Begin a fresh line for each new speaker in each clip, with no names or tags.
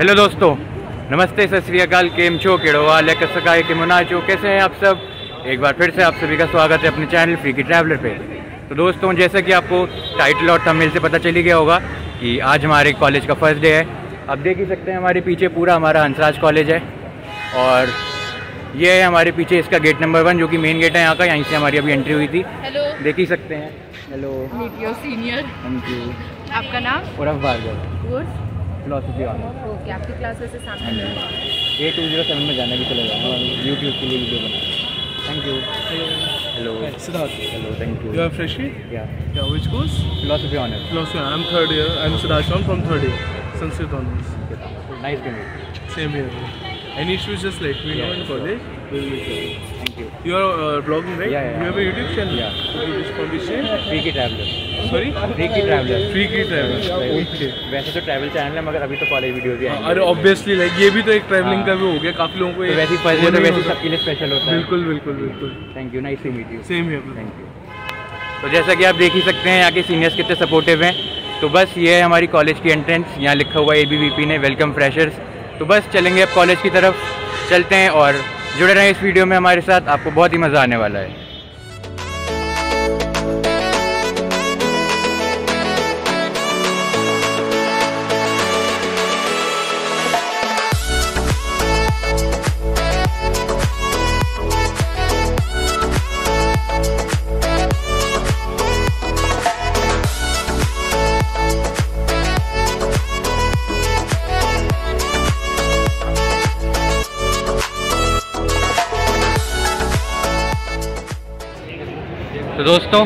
Hello दोस्तों नमस्ते सत श्रीकाल केम छो केड़ोवाल या कसकाए के मुनाचो कैसे हैं आप सब? एक बार फिर से आप सभी का स्वागत है अपने चैनल फ्री की ट्रैवलर पे। तो दोस्तों जैसा कि आपको टाइटल और थंबनेल से पता चली गया होगा कि आज हमारे कॉलेज का फ़र्स्ट डे है। आप देख ही सकते हैं हमारे पीछे पूरा हमारा हंसराज कॉलेज है और ये है हमारे पीछे इसका गेट नंबर वन जो कि मेन गेट है यहाँ का यहीं से हमारी अभी एंट्री हुई थी।
हेलो
देख ही सकते हैं। हेलो
सीनियर
थैंक यू
आपका नाम?
उर्फ़ भार्गव फिलोसफी
ओके आपकी क्लास वैसे
हाँ
सामने
जी
है
ए टू ज़ीरो सेवन में जाना भी चला जाऊँगा यूट्यूब के लिए वीडियो बना thank you hello
Siddharth,
hello thank
you
you
are freshie?
या
Yeah, which course?
Philosophy honour
Philosophy. I'm third year. I'm Siddharth from third year. Sanskrit honors.
Nice to meet
Same here. Any issues, just let me know in college. Meet you.
Thank you
You are uh, blogging, right?
Yeah, yeah,
You have a YouTube channel?
Yeah.
From which channel?
Free key traveller
Sorry?
Free key traveller
Free Key Travel. Okay.
वैसे तो travel channel है मगर अभी तो college video भी आएँगे
अरे obviously like ये भी तो एक ट्रैवलिंग
हाँ।
का भी हो गया काफ़ी लोगों को
तो
ये-
वैसे ही फ़र्स्ट डे तो वैसे सबके लिए स्पेशल होता है
बिल्कुल बिल्कुल बिल्कुल
thank you nice to meet you
same here
thank you तो जैसा कि आप देख ही सकते हैं यहाँ के सीनियर्स कितने सपोर्टिव हैं तो बस ये है हमारी कॉलेज की एंट्रेंस यहाँ लिखा हुआ है ए ने वेलकम फ्रेशर्स तो बस चलेंगे अब कॉलेज की तरफ़ चलते हैं और जुड़े रहें इस वीडियो में हमारे साथ आपको बहुत ही मज़ा आने वाला है। दोस्तों,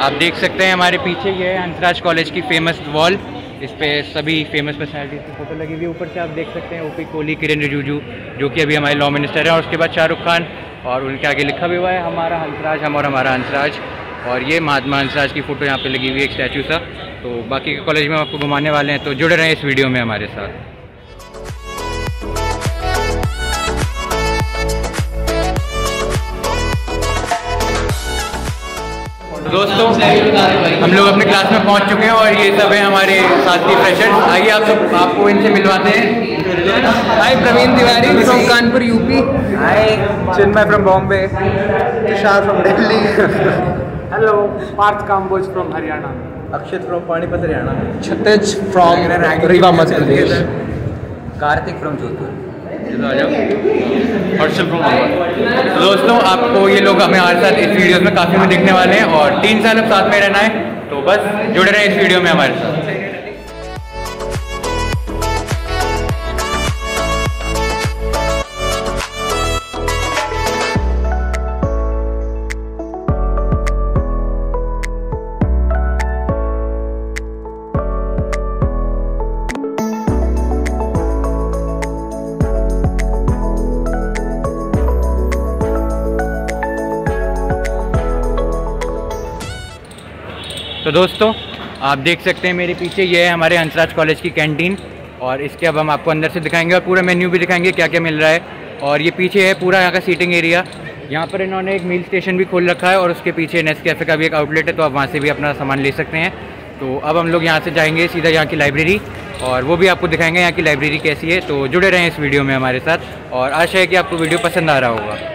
आप देख सकते हैं हमारे पीछे ये है हंसराज कॉलेज की फ़ेमस वॉल इस पर सभी फ़ेमस पर्सनैलिटीज़ की फ़ोटो लगी हुई है। ऊपर से आप देख सकते हैं ओपी कोहली किरण रिजिजू जो कि अभी हमारे लॉ मिनिस्टर हैं, और उसके बाद शाहरुख खान, और उनके आगे लिखा भी हुआ है, हमारा हंसराज, हम और हमारा हंसराज। और ये महात्मा हंसराज की फ़ोटो यहाँ पे लगी हुई है, एक स्टैचू सा। तो बाकी के कॉलेज में आपको घुमाने वाले हैं तो जुड़े रहें इस वीडियो में हमारे साथ। दोस्तों हम लोग अपने क्लास में पहुँच चुके हैं और ये सब है हमारे साथी फ्रेशर्स आइए आप सब आपको इनसे मिलवाते हैं।
Hi Praveen Tiwari from Kanpur UP
hi Chinmay from Bombay Tushar from Delhi. Hello Parth Kamboj from Haryana Akshat from Panipat Haryana.
Chhatej from Rewa Madhya Pradesh.
Kartik from Jodhpur.
Harshal तो दोस्तों, आपको ये लोग हमें हमारे साथ इस video में काफ़ी में देखने वाले हैं और तीन साल अब साथ में रहना है तो बस जुड़े रहें इस वीडियो में हमारे साथ। दोस्तों, आप देख सकते हैं मेरे पीछे, ये है हमारे हंसराज कॉलेज की कैंटीन और इसके अब हम आपको अंदर से दिखाएँगे और पूरा मेन्यू भी दिखाएँगे क्या क्या मिल रहा है। और ये पीछे है पूरा यहाँ का सीटिंग एरिया यहाँ पर इन्होंने एक मील स्टेशन भी खोल रखा है और उसके पीछे नेस कैफ़े का भी एक आउटलेट है तो आप वहाँ से भी अपना सामान ले सकते हैं। तो अब हम लोग यहाँ से जाएँगे सीधा यहाँ की लाइब्रेरी और वो भी आपको दिखाएँगे यहाँ की लाइब्रेरी कैसी है। तो जुड़े रहें इस वीडियो में हमारे साथ और आशा है कि आपको वीडियो पसंद आ रहा होगा।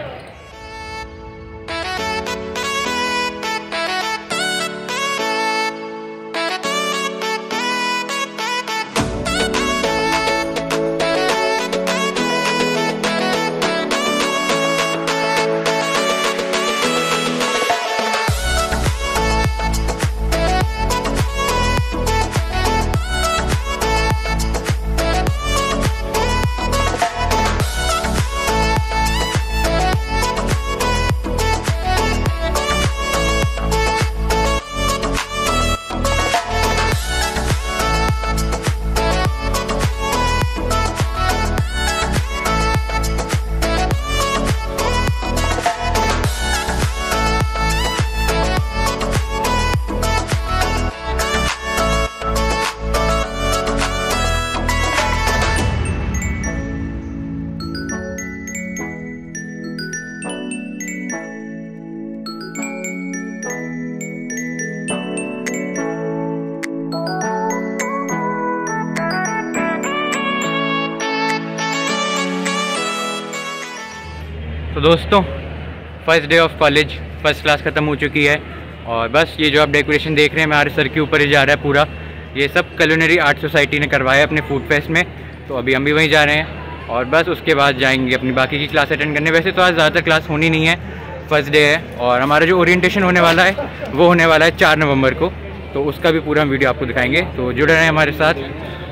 तो दोस्तों first day of college first class ख़त्म हो चुकी है और बस ये जो आप डेकोरेशन देख रहे हैं हमारे सर के ऊपर ही जा रहा है पूरा। ये सब कलोनरी आर्ट सोसाइटी ने करवाया अपने फ़ूड फेस्ट में। तो अभी हम भी वहीं जा रहे हैं और बस उसके बाद जाएँगे अपनी बाकी की क्लास अटेंड करने। वैसे तो आज ज़्यादातर क्लास होनी नहीं है फ़र्स्ट डे है और हमारा जो ओरिएंटेशन होने वाला है, वो होने वाला है चार नवंबर को। तो उसका भी पूरा हम वीडियो आपको दिखाएँगे। तो जुड़े रहें हमारे साथ।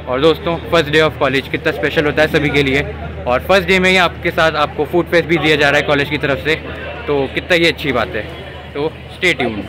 और दोस्तों फ़र्स्ट डे ऑफ़ कॉलेज कितना स्पेशल होता है सभी के लिए। और फ़र्स्ट डे में ही आपके साथ आपको फ़ूड फेस्ट भी दिया जा रहा है कॉलेज की तरफ़ से। तो कितना ही अच्छी बात है। तो स्टे ट्यून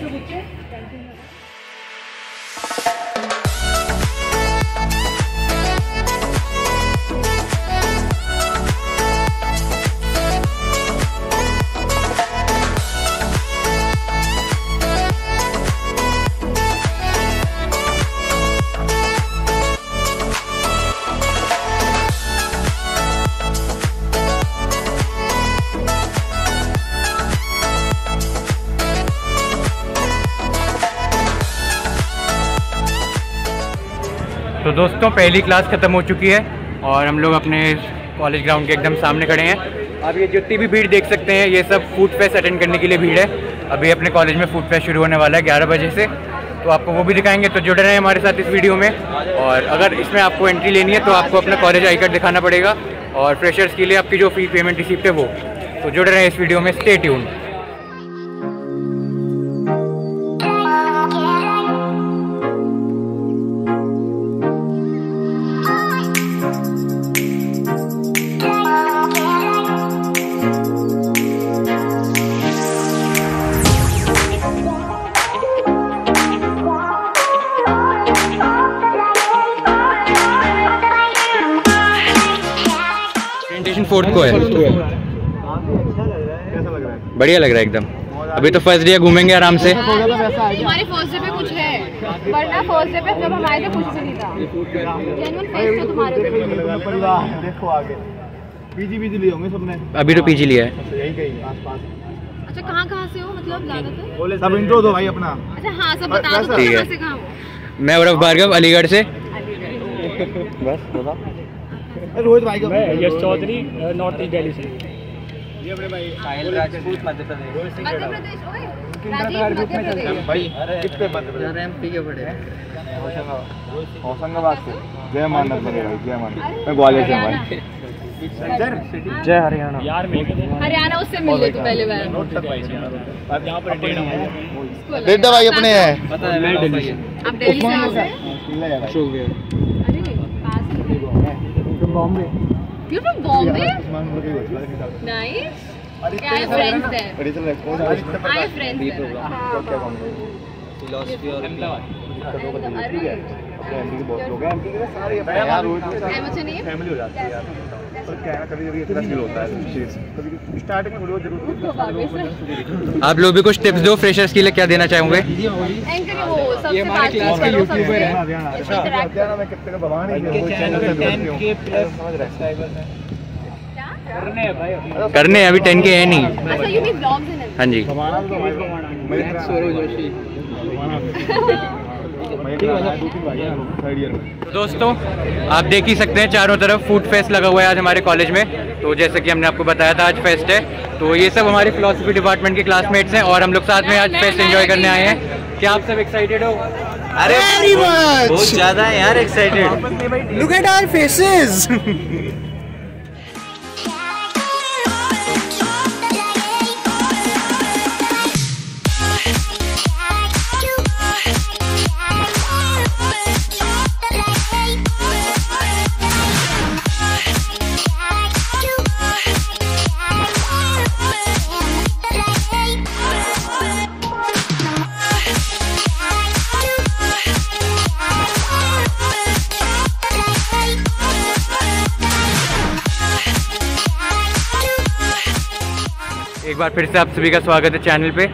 दोस्तों पहली क्लास ख़त्म हो चुकी है और हम लोग अपने कॉलेज ग्राउंड के एकदम सामने खड़े हैं। अब ये जितनी भी भीड़ देख सकते हैं, ये सब फ़ूड फेस्ट अटेंड करने के लिए भीड़ है। अभी अपने कॉलेज में फ़ूड फेस्ट शुरू होने वाला है ग्यारह बजे से। तो आपको वो भी दिखाएँगे तो जुड़े रहें हमारे साथ इस वीडियो में। और अगर इसमें आपको एंट्री लेनी है तो आपको अपना कॉलेज आई कार्ड दिखाना पड़ेगा। और फ्रेशर्स के लिए आपकी जो फ़ी पेमेंट रिसिप्ट है वो। तो जुड़े रहें इस वीडियो में स्टे ट्यून फोर्थ को है। बढ़िया लग रहा है एकदम। अभी तो फ़र्स्ट डे घूमेंगे आराम से।
हमारे फ़र्स्ट डे पे कुछ है वरना फ़र्स्ट डे पे जब हम आए थे कुछ भी नहीं था। जेन्युइन फेस तो तुम्हारे
देखो आगे। पीजी पीजी लिए होंगे सबने।
अभी तो पीजी लिया है।
यही कहीं आसपास।
अच्छा कहाँ कहाँ से हो? मतलब ज़्यादातर?
सब इंट्रो दो भाई अपना।
अच्छा हाँ सब बता दो कहाँ से कहाँ
मैं औरव भार्गव अलीगढ़ से।
रोहित भाई का
यश चौधरी नॉर्थ ईस्ट दिल्ली से।
ये मध्य प्रदेश। ओए राजीव मध्य प्रदेश?
भाई कितने मध्य प्रदेश? एमपी के बड़े होशंगाबाद से। जय मानव बने भाई जय मानव। मैं ग्वालियर से भाई। जय हरियाणा।
यार
हरियाणा उससे मिल ले तू पहले बार
यहाँ पर
डेटा भाई अपने हैं।
मैं दिल्ली से।
आप दिल्ली से गए?
Bombay
you from Bombay nice Yeah, I have friends there.
Have friends
I have friends there.
Philosophy और
अरे
एमपी के बहुत लोग हैं एमपी के सारे यार रोज
क्या मुझे
फैमिली हो जाती है यार पर क्या है ना कभी कभी इतना फील होता है चीज़। कभी स्टार्टिंग में थोड़ी ज़रूर
आप लोग भी कुछ टिप्स दो फ्रेशर्स के लिए क्या देना चाहोगे?
एंकर वो सबसे बात करो सबसे interact करो।
मैं कितने का भगवान ही
करने हैं अभी।
करने हैं, अभी टेन के है नहीं।
अच्छा यू मीन ब्लॉग्स
हाँ जी। तो दोस्तों आप देख ही सकते हैं चारों तरफ़ फ़ूड फेस्ट लगा हुआ है आज हमारे कॉलेज में। तो जैसे कि हमने आपको बताया था आज फेस्ट है। तो ये सब हमारे फिलोसफी डिपार्टमेंट के क्लासमेट्स हैं और हम लोग साथ में आज फेस्ट एंजॉय करने आए हैं। क्या आप सब एक्साइटेड हो?
अरे बहुत ज़्यादा है यार excited
look at our faces
बार फिर से आप सभी का स्वागत है चैनल पे।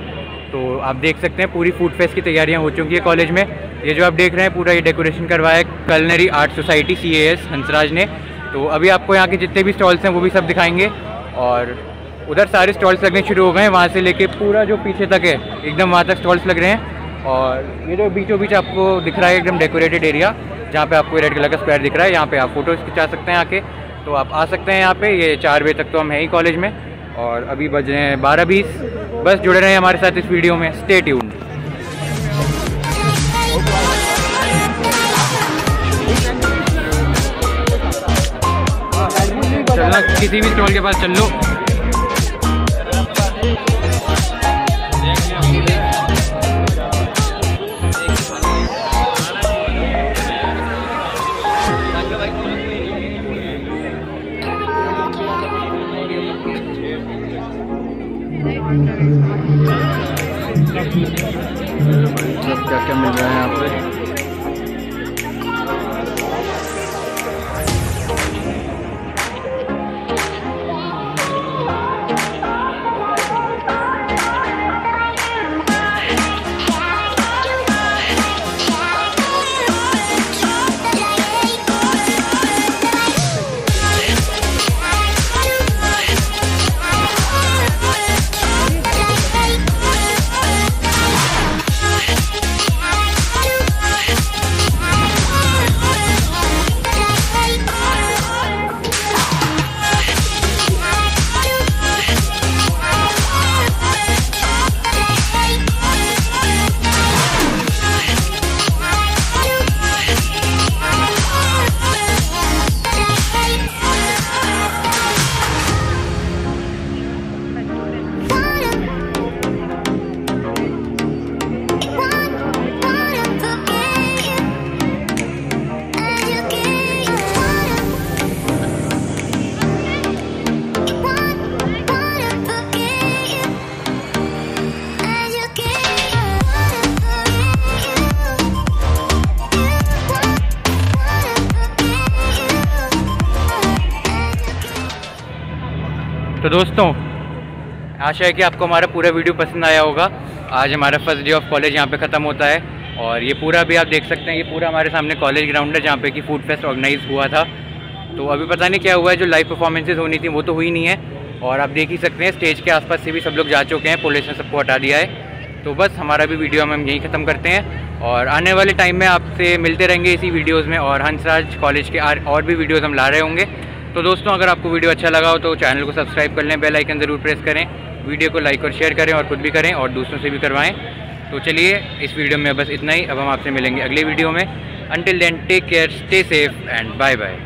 तो आप देख सकते हैं पूरी फ़ूड फेस्ट की तैयारियाँ हो चुकी है कॉलेज में। ये जो आप देख रहे हैं, पूरा ये डेकोरेशन करवाया है culinary art society CAS Hansraj ने। तो अभी आपको यहाँ के जितने भी स्टॉल्स हैं, वो भी सब दिखाएँगे। और उधर सारे स्टॉल्स लगने शुरू हो गए हैं, वहाँ से लेके पूरा जो पीछे तक है, एकदम वहाँ तक स्टॉल्स लग रहे हैं। और ये जो बीचों बीच आपको दिख रहा है, एकदम डेकोरेटेड एरिया जहाँ पे आपको रेड कलर का स्क्वायर दिख रहा है, यहाँ पे आप फ़ोटोज़ खिंचा सकते हैं आके। तो आप आ सकते हैं यहाँ पे, ये चार बजे तक तो हम हैं ही कॉलेज में। और अभी बज रहे हैं बारह बीस। बस जुड़े रहे हमारे साथ इस वीडियो में। स्टे ट्यून चलना किसी भी स्टॉल के पास चल लो। क्या क्या मिल रहा है दोस्तों, आशा है कि आपको हमारा पूरा वीडियो पसंद आया होगा। आज हमारा फ़र्स्ट डे ऑफ़ कॉलेज यहाँ पे ख़त्म होता है और ये पूरा भी आप देख सकते हैं, ये पूरा हमारे सामने कॉलेज ग्राउंड है जहाँ पे कि फ़ूड फेस्ट ऑर्गेनाइज हुआ था। तो अभी पता नहीं क्या हुआ है, जो लाइव परफॉर्मेंसेज होनी थी वो तो हुई नहीं है और आप देख ही सकते हैं स्टेज के आसपास से भी सब लोग जा चुके हैं पुलिस ने सबको हटा दिया है। तो बस हमारा भी वीडियो हम यहीं ख़त्म करते हैं और आने वाले टाइम में आपसे मिलते रहेंगे इसी वीडियोज़ में और हंसराज कॉलेज के और भी वीडियोज़ हम ला रहे होंगे। तो दोस्तों, अगर आपको वीडियो अच्छा लगा हो तो चैनल को सब्सक्राइब कर लें, बेल आइकन ज़रूर प्रेस करें, वीडियो को लाइक और शेयर करें और खुद भी करें और दूसरों से भी करवाएँ। तो चलिए, इस वीडियो में बस इतना ही, अब हम आपसे मिलेंगे अगले वीडियो में। Until then take care stay safe and bye bye